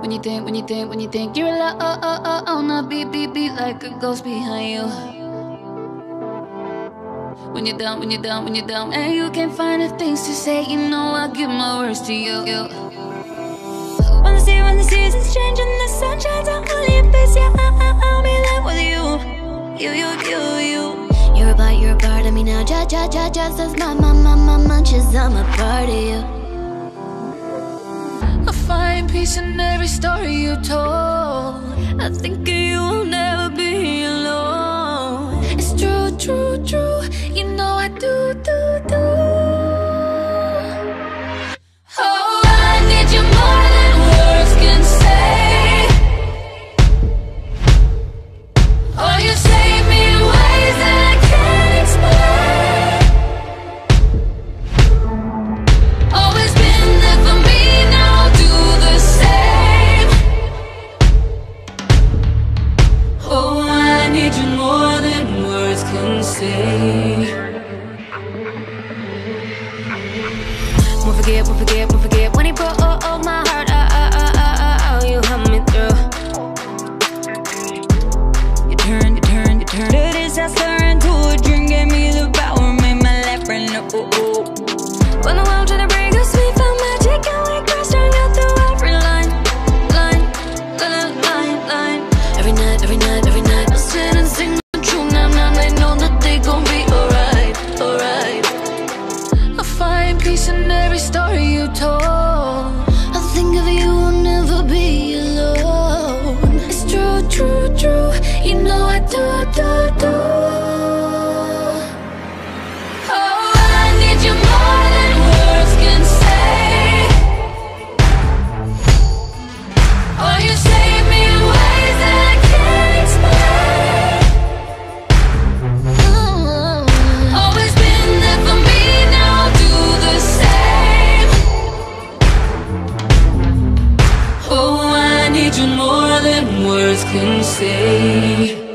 When you think, when you think, when you think you're alone, oh, oh, oh, oh, no, beat, beat, beat like a ghost behind you. When you're down, when you're down, when you're down, and you can't find the things to say, you know I give my words to you. When the sea, when the seasons change and the sun shines on your face, yeah, I'll be there with you. You, you, you, you. You're a part, you're a part of me now. Just, just, just, just as my, my, my, my munches, I'm a part of you. Find in every story you told. I think you will never say won't forget, won't forget, won't forget when he brought oh oh every story you told. I think of you, I'll never be alone. It's true, true, true. You know I do, do. words can say.